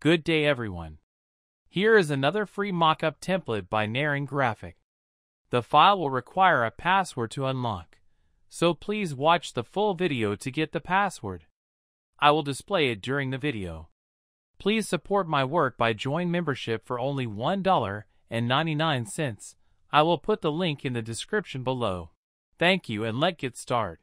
Good day everyone. Here is another free mockup template by Narin Graphic. The file will require a password to unlock, so please watch the full video to get the password. I will display it during the video. Please support my work by join membership for only $1.99. I will put the link in the description below. Thank you and let's get started.